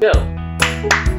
go.